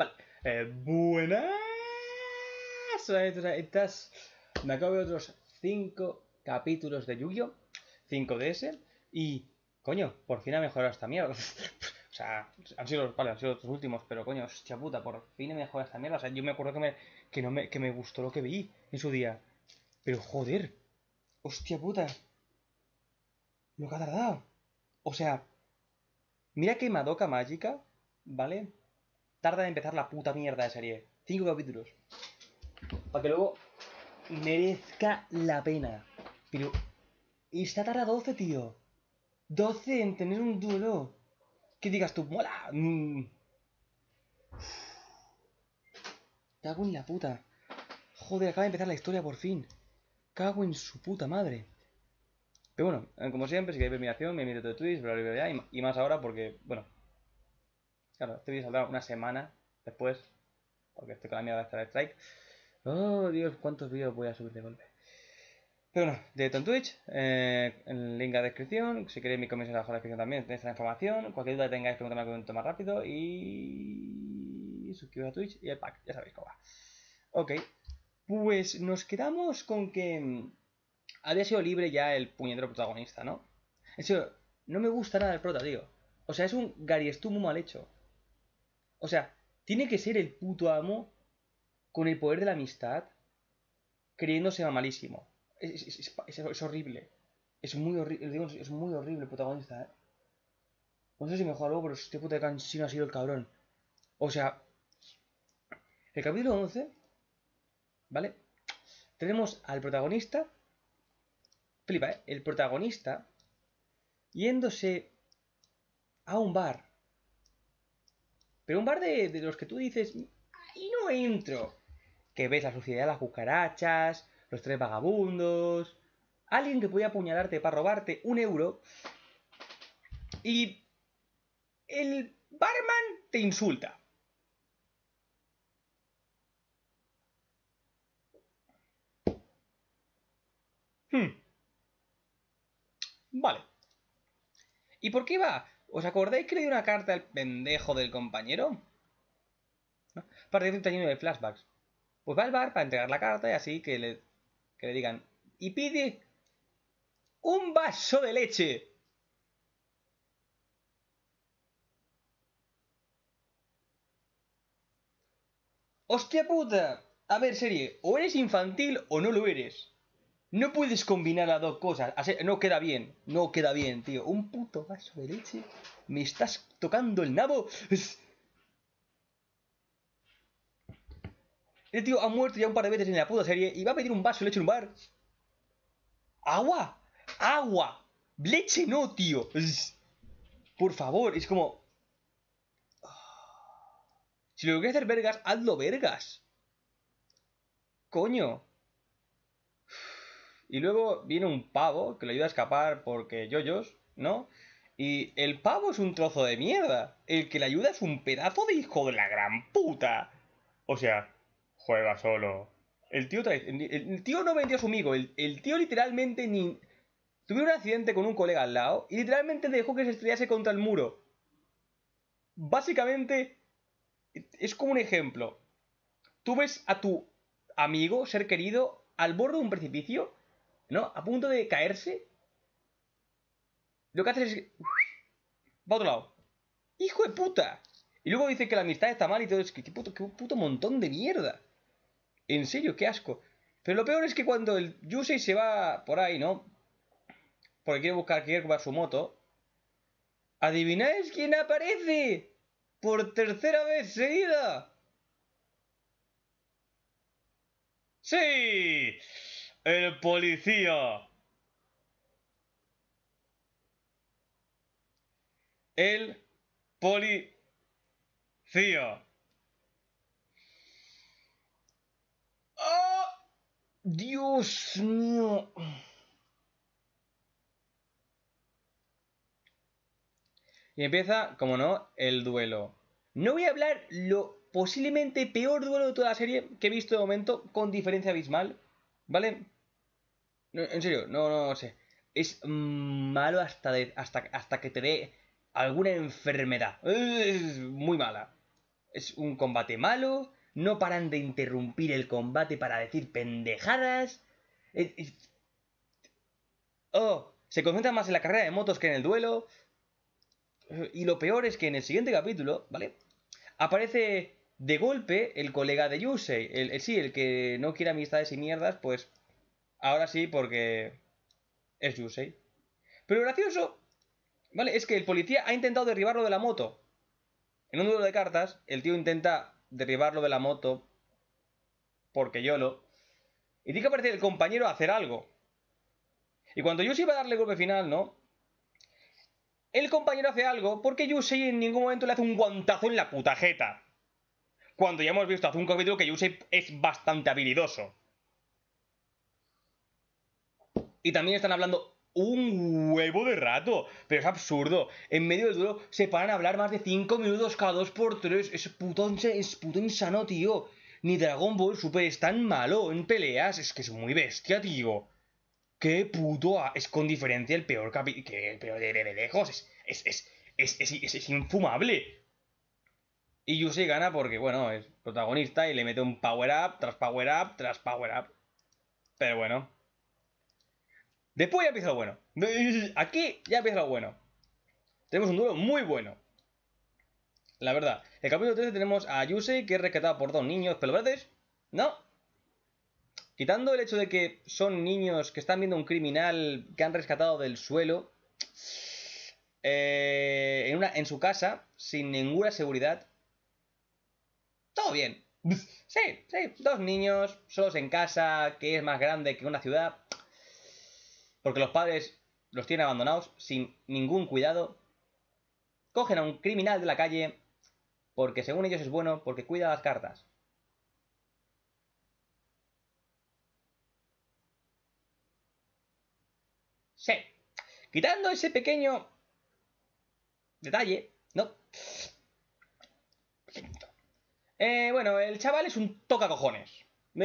Vale. Eh, buenas. Estas. Me acabo de otros 5 capítulos de Yu-Gi-Oh! 5 de ese. Y. Coño, por fin ha mejorado esta mierda. o sea, han sido, vale, han sido los últimos, pero coño, hostia puta, por fin he mejorado esta mierda. O sea, yo me acuerdo que me, que no me, que me gustó lo que vi en su día. Pero joder, hostia puta. Lo que ha tardado. O sea, mira que Madoka Mágica, ¿vale? Tarda en empezar la puta mierda de serie. Cinco capítulos. Para que luego merezca la pena. Pero esta tarda 12, tío. 12 en tener un duelo. Que digas tú, mola. Mm. Cago en la puta. Joder, acaba de empezar la historia por fin. Cago en su puta madre. Pero bueno, como siempre, si queréis ver mi acción, me invito a Twitch, bla, bla, bla, y más ahora porque, bueno, claro, este vídeo saldrá una semana después, porque estoy con la mierda de Star Strike. Oh, Dios, cuántos vídeos voy a subir de golpe. Pero bueno, directo en Twitch, eh, el link en la descripción, si queréis mi comisión abajo en la descripción también tenéis la información, cualquier duda que tengáis, preguntadme algún momento más rápido y suscribiros a Twitch y el pack, ya sabéis cómo va. Ok, pues nos quedamos con que había sido libre ya el puñetero protagonista, ¿no? En serio, no me gusta nada el prota, tío. O sea, es un Gary Stu muy mal hecho. O sea, tiene que ser el puto amo con el poder de la amistad creyéndose malísimo. Es, horrible. Es muy horrible, es muy horrible el protagonista, ¿eh? No sé si me juega algo, pero este puta de cansino ha sido el cabrón. O sea, el capítulo 11, ¿vale? Tenemos al protagonista flipa, ¿eh? El protagonista yéndose a un bar. Pero un bar de, los que tú dices, ahí no entro. Que ves la suciedad, las cucarachas, los tres vagabundos, alguien que puede apuñalarte para robarte un euro y el barman te insulta. Hmm. Vale. ¿Y por qué va? ¿Os acordáis que le dio una carta al pendejo del compañero? ¿No? Un tañino de flashbacks. Pues va al bar para entregar la carta y así que le, que le digan. Y pide un vaso de leche. ¡Hostia puta! A ver, serie, o eres infantil o no lo eres. No puedes combinar las dos cosas. no queda bien. No queda bien, tío. Un puto vaso de leche. Me estás tocando el nabo. El tío ha muerto ya un par de veces en la puta serie y va a pedir un vaso de leche en un bar. ¡Agua! ¡Agua! ¡Leche no, tío! Por favor, es como... Si lo que quieres hacer vergas, hazlo vergas. Coño. Y luego viene un pavo que le ayuda a escapar porque yoyos, ¿no? Y el pavo es un trozo de mierda. El que le ayuda es un pedazo de hijo de la gran puta. O sea, juega solo. El tío, el tío no vendió a su amigo. El, el tío literalmente ni... Tuvo un accidente con un colega al lado y literalmente dejó que se estrellase contra el muro. Básicamente, es como un ejemplo. Tú ves a tu amigo, ser querido, al borde de un precipicio ¿no? A punto de caerse. Lo que hace es... Va a otro lado. ¡Hijo de puta! Y luego dice que la amistad está mal y todo. Es que qué puto, qué puto montón de mierda. En serio, qué asco. Pero lo peor es que cuando el Yusei se va por ahí, ¿no? Porque quiere buscar, quiere comprar su moto. ¿Adivináis quién aparece? Por tercera vez seguida. ¡Sí! El policía. El policía. ¡Oh! Dios mío. Y empieza, como no, el duelo. No voy a hablar lo posiblemente peor duelo de toda la serie que he visto de momento, con diferencia abismal. ¿Vale? en serio, no, no, sé. Es malo hasta, hasta, hasta que te dé alguna enfermedad. Es muy mala. Es un combate malo, no paran de interrumpir el combate para decir pendejadas. Oh, se concentran más en la carrera de motos que en el duelo. Y lo peor es que en el siguiente capítulo, ¿vale? Aparece de golpe el colega de Yusei. El, sí, el que no quiere amistades y mierdas, pues ahora sí, porque es Yusei. Pero gracioso, ¿vale? Es que el policía ha intentado derribarlo de la moto. En un duelo de cartas, el tío intenta derribarlo de la moto porque YOLO. Y tiene que aparecer el compañero a hacer algo. Y cuando Yusei va a darle golpe final, ¿no? El compañero hace algo porque Yusei en ningún momento le hace un guantazo en la puta jeta. Cuando ya hemos visto hace un capítulo que Yusei es bastante habilidoso. Y también están hablando un huevo de rato. Pero es absurdo. En medio del duelo se paran a hablar más de 5 minutos cada 2 por 3 Es puto, es puto insano, tío. Ni Dragon Ball Super es tan malo en peleas. Es que es muy bestia, tío. Qué puto... Es con diferencia el peor capítulo... Que el peor de, lejos. Es, es, es, es, es infumable. Y Yusei gana porque, bueno, es protagonista y le mete un power up tras power up tras power up. Pero bueno. Después ya empieza lo bueno. Aquí ya empieza lo bueno. Tenemos un duelo muy bueno. La verdad. El capítulo 13 tenemos a Yusei que es rescatado por dos niños pelo No, Quitando el hecho de que son niños que están viendo un criminal que han rescatado del suelo eh, en, una, en su casa, sin ninguna seguridad, todo bien. Sí, sí, dos niños, solos en casa, que es más grande que una ciudad, porque los padres los tienen abandonados sin ningún cuidado, cogen a un criminal de la calle, porque según ellos es bueno, porque cuida las cartas. Sí. Quitando ese pequeño detalle, ¿no? Eh, bueno, el chaval es un toca cojones. No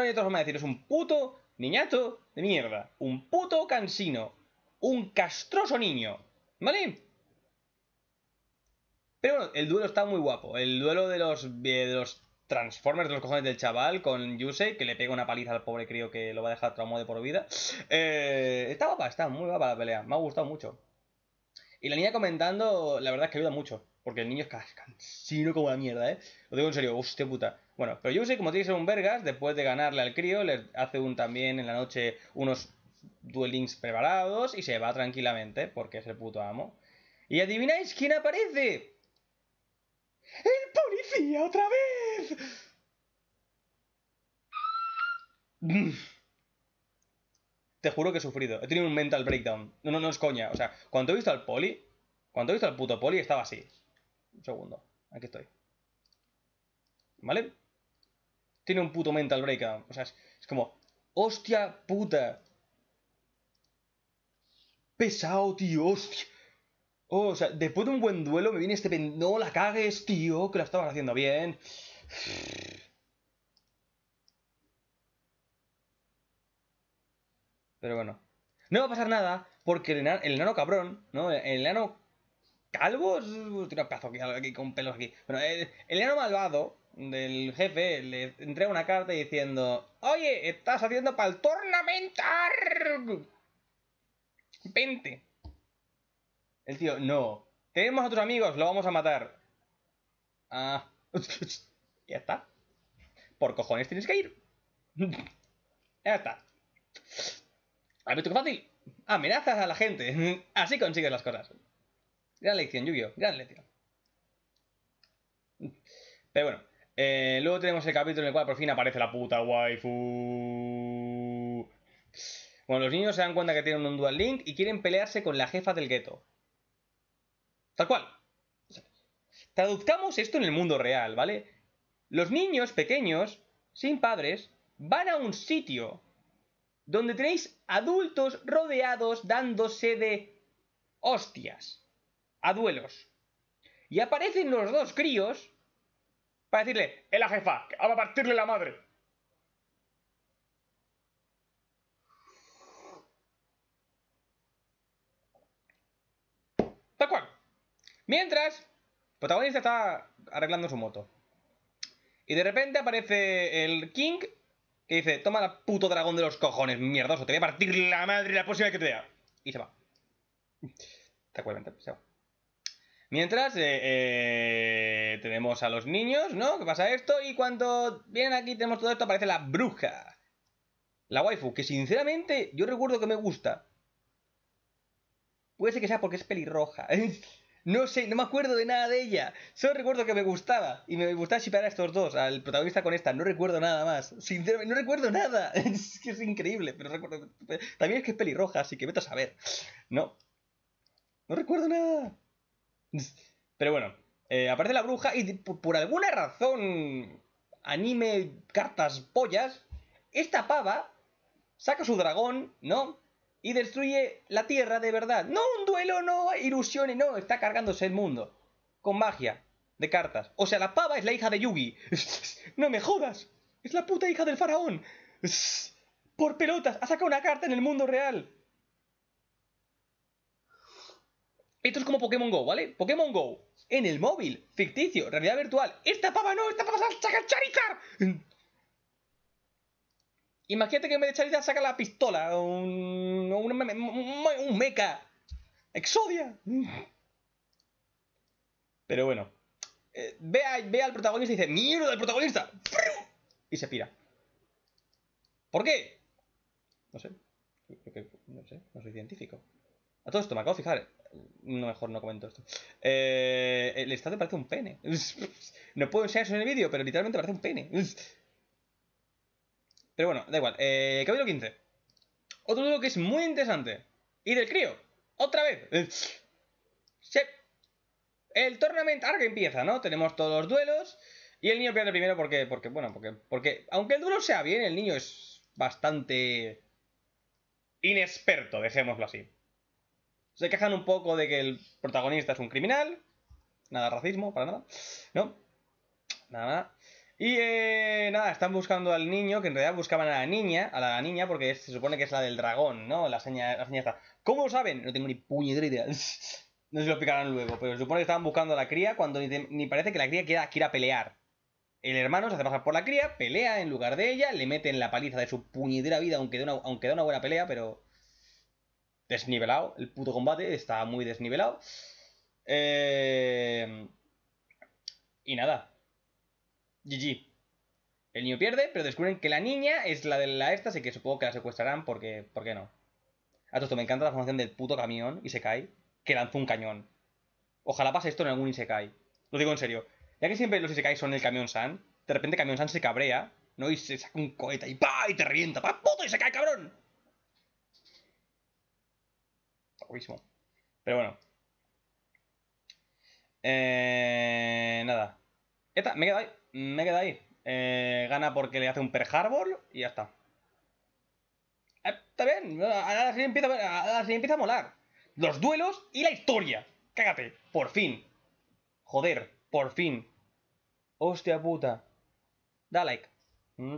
hay otra forma de decir, es un puto niñato de mierda. Un puto cansino. Un castroso niño. ¿Vale? Pero bueno, el duelo está muy guapo. El duelo de los, de los Transformers de los cojones del chaval con Yusei, que le pega una paliza al pobre crío que lo va a dejar traumado de por vida. Eh, está guapa, está muy guapa la pelea. Me ha gustado mucho. Y la niña comentando, la verdad es que ayuda mucho. Porque el niño es cansino como la mierda, ¿eh? Lo digo en serio, hostia puta. Bueno, pero Yusei, como tiene que ser un vergas, después de ganarle al crío, le hace un también en la noche unos duelings preparados y se va tranquilamente, porque es el puto amo. ¿Y adivináis quién aparece? ¡El policía otra vez! Te juro que he sufrido. He tenido un mental breakdown. No, no, no es coña. O sea, cuando he visto al poli, cuando he visto al puto poli, estaba así. Un segundo. Aquí estoy. ¿Vale? Tiene un puto mental breakdown. O sea, es, como, hostia puta. Pesado, tío, hostia. Oh, o sea, después de un buen duelo me viene este pen... No la cagues, tío, que lo estabas haciendo bien. Pero bueno. No va a pasar nada porque el enano, cabrón, ¿no? El enano calvo... Tiene un pedazo aquí, con pelos aquí. Bueno, el, el enano malvado del jefe le entrega una carta diciendo Oye, estás haciendo para tornamentar. Vente. El tío, no. Tenemos a otros amigos, lo vamos a matar. Ah. ya está. Por cojones tienes que ir. ya está. ¿Has visto qué fácil? Amenazas a la gente. Así consigues las cosas. Gran lección, Yu-Gi-Oh! Gran lección. Pero bueno. Eh, luego tenemos el capítulo en el cual por fin aparece la puta waifu. Bueno, los niños se dan cuenta que tienen un dual link y quieren pelearse con la jefa del gueto. Tal cual. Traduzcamos esto en el mundo real, ¿vale? Los niños pequeños, sin padres, van a un sitio donde tenéis adultos rodeados dándose de hostias, a duelos. Y aparecen los dos críos para decirle, es la jefa, que va a partirle la madre. Tal cual. Mientras, protagonista está arreglando su moto. Y de repente aparece el King que dice, toma la puto dragón de los cojones, mierdoso, te voy a partir la madre la próxima vez que te vea. Y se va. Te acuerdas, se va. Mientras eh, eh, tenemos a los niños, ¿no? ¿Qué pasa esto? Y cuando vienen aquí tenemos todo esto, aparece la bruja. La waifu, que sinceramente yo recuerdo que me gusta. Puede ser que sea porque es pelirroja. No sé, no me acuerdo de nada de ella. Solo recuerdo que me gustaba. Y me gustaba shipear a estos dos, al protagonista con esta. No recuerdo nada más. Sinceramente, no recuerdo nada. Es que es increíble, pero recuerdo. También es que es pelirroja, así que vete a saber. No. No recuerdo nada. Pero bueno, eh, aparece la bruja y por, alguna razón. Anime, cartas, pollas. Esta pava saca su dragón, ¿no? y destruye la Tierra de verdad. No un duelo, no ilusiones, no, está cargándose el mundo. Con magia, de cartas. O sea, la pava es la hija de Yugi. no me jodas. Es la puta hija del faraón. Por pelotas, ha sacado una carta en el mundo real. Esto es como Pokémon Go, ¿vale? Pokémon Go. En el móvil, ficticio, realidad virtual. Esta pava no, esta pava saca Charizard. Imagínate que en vez de Charizard saca la pistola, un, un, mecha. Exodia. Pero bueno. Eh, ve, al protagonista y dice, ¡Mierda del protagonista! Y se pira. ¿Por qué? No sé. No sé, no soy científico. A todo esto, me acabo de fijar. No, mejor no comento esto. Eh, el estadio parece un pene. No puedo enseñar eso en el vídeo, pero literalmente parece un pene. Pero bueno, da igual. Eh, capítulo 15. Otro duelo que es muy interesante. Y del crío. Otra vez. El tournament ahora que empieza, ¿no? Tenemos todos los duelos. Y el niño pierde primero porque, porque, bueno, porque, porque, aunque el duelo sea bien, el niño es bastante inexperto, dejémoslo así. Se quejan un poco de que el protagonista es un criminal. Nada racismo, para nada. ¿No? Nada, nada. Y eh, nada, están buscando al niño, que en realidad buscaban a la niña, a la niña, porque se supone que es la del dragón, ¿no? La seña, la seña está. ¿Cómo lo saben? No tengo ni puñetera idea. no sé si lo explicarán luego, pero se supone que estaban buscando a la cría cuando ni, parece que la cría quiera, quiera pelear. El hermano se hace pasar por la cría, pelea en lugar de ella, le meten la paliza de su puñetera vida, aunque da aunque da una buena pelea, pero. Desnivelado. El puto combate está muy desnivelado. Eh... Y nada, GG. El niño pierde, pero descubren que la niña es la de la esta, así que supongo que la secuestrarán porque. ¿Por qué no? A todo esto me encanta la formación del puto camión y se cae, que lanzó un cañón. Ojalá pase esto en algún Isekai. Lo digo en serio. Ya que siempre los Isekai son el camión San, de repente camión San se cabrea, ¿no? Y se saca un cohete y ¡pa! y te revienta. ¡Pa! ¡Puto! y se cae, cabrón! Pero bueno. Eh, nada. Esta, me quedo ahí me queda ahí. Eh, gana porque le hace un Per Harbor y ya está. Eh, está bien, ahora sí, empieza, empieza a molar. Los duelos y la historia. Cágate, por fin. Joder, por fin. Hostia puta. Da like. Mm,